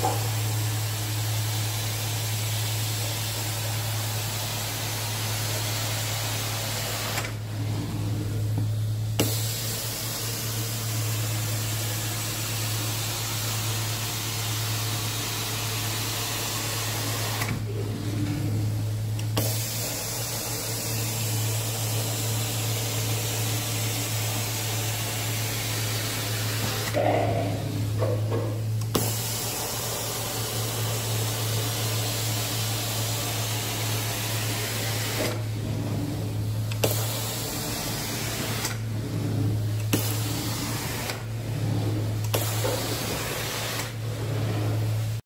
Thank